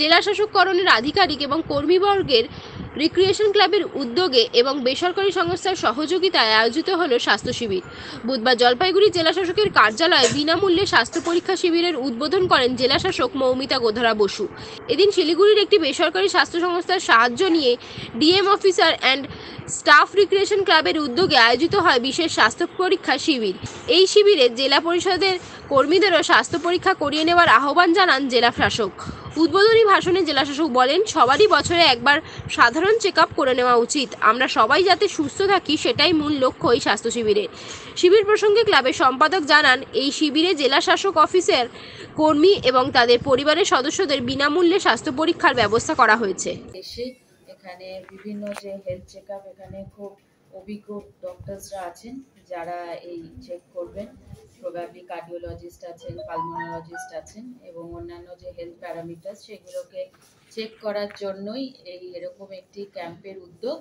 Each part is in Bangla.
জেলা শাসককরণের আধিকারিক এবং কর্মীবর্গের রিক্রিয়েশন ক্লাবের উদ্যোগে এবং বেসরকারি সংস্থার সহযোগিতায় আয়োজিত হলো স্বাস্থ্য শিবির। বুধবার জলপাইগুড়ি জেলা শাসকের কার্যালয়ে বিনামূল্যে স্বাস্থ্য পরীক্ষা শিবিরের উদ্বোধন করেন জেলা শাসক মৌমিতা গোধরা বসু। এদিন শিলিগুড়ির একটি বেসরকারি স্বাস্থ্য সংস্থার সাহায্য নিয়ে DM officer and staff recreation ক্লাবের উদ্যোগে আয়োজিত হয় বিশেষ স্বাস্থ্য পরীক্ষা শিবির। এই শিবিরে জেলা পরিষদের কর্মীদেরও স্বাস্থ্য পরীক্ষা করিয়ে নেওয়ার আহ্বান জানান জেলা শাসক। উদ্বোধনী ভাষণে জেলাশাসক বলেন, সবারই বছরে একবার সাধারণ চেক করে নেওয়া উচিত। আমরা সবাই যাতে সুস্থ থাকি, সেটাই মূল লক্ষ্য এই স্বাস্থ্য শিবিরের। শিবির প্রসঙ্গে ক্লাবের সম্পাদক জানান, এই শিবিরে জেলা শাসক অফিসের কর্মী এবং তাদের পরিবারের সদস্যদের বিনামূল্যে স্বাস্থ্য পরীক্ষার ব্যবস্থা করা হয়েছে। এখানে বিভিন্ন যে হেলথ চেক এখানে খুব অভিজ্ঞ ডক্টরসরা আছেন, যারা এই চেক করবেন। প্রবাবলি কার্ডিওলজিস্ট আছেন পালমোনোলজিস্ট আছেন এবং অন্যান্য যে হেলথ প্যারামিটার সেগুলোকে চেক করার জন্যই এই এরকম একটি ক্যাম্পের উদ্যোগ।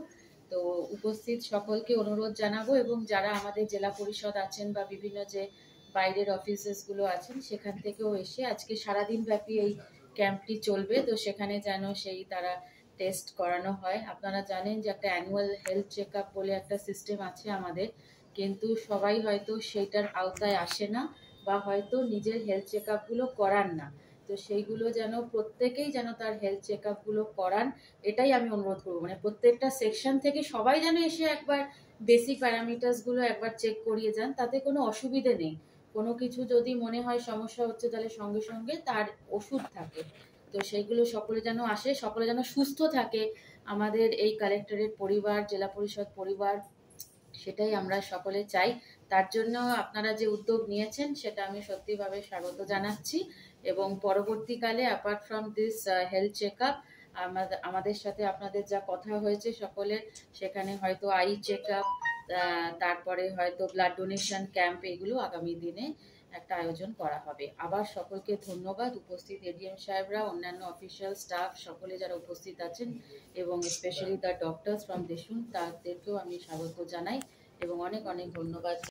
তো উপস্থিত সকলকে অনুরোধ জানাব এবং যারা আমাদের জেলা পরিষদ আছেন বা বিভিন্ন যে বাইরের অফিসেসগুলো আছেন, সেখান থেকেও এসে আজকে সারাদিন ব্যাপী এই ক্যাম্পটি চলবে। তো সেখানে যেন সেই তারা টেস্ট করানো হয়। আপনারা জানেন যে একটা অ্যানুয়াল হেলথ চেক বলে একটা সিস্টেম আছে আমাদের। কিন্তু সবাই হয়তো সেইটার আওতায় আসে না বা হয়তো নিজের হেলথ চেক আপগুলো করান না। তো সেইগুলো যেন প্রত্যেকেই যেন তার হেলথ চেক আপগুলো করান, এটাই আমি অনুরোধ করব। মানে প্রত্যেকটা সেকশন থেকে সবাই যেন এসে একবার বেসিক প্যারামিটার্সগুলো একবার চেক করিয়ে যান, তাতে কোনো অসুবিধে নেই। কোনো কিছু যদি মনে হয় সমস্যা হচ্ছে তাহলে সঙ্গে সঙ্গে তার ওষুধ থাকে। তো সেইগুলো সকলে যেন আসে, সকলে যেন সুস্থ থাকে। আমাদের এই কালেক্টরেট পরিবার, জেলা পরিষদ পরিবার সেটাই আমরা সকলে চাই। তার জন্য আপনারা যে উদ্যোগ নিয়েছেন, সেটা আমি সত্যিভাবে স্বাগত জানাচ্ছি এবং পরবর্তীকালে apart from this health check up আমাদের সাথে আপনাদের যা কথা হয়েছে সকলের, সেখানে হয়তো আই চেক আপ তারপরে হয়তো ব্লাড ডোনেশন ক্যাম্প এগুলো আগামী দিনে একটা আয়োজন করা হবে। আবার সকলকে ধন্যবাদ। উপস্থিত এডিএম সাহেবরা, অন্যান্য অফিসিয়াল স্টাফ সকলে যারা উপস্থিত আছেন এবং স্পেশালি দ্য ডক্টরস ফ্রম দেশুন তাদেরকেও আমি স্বাগত জানাই এবং অনেক অনেক ধন্যবাদ।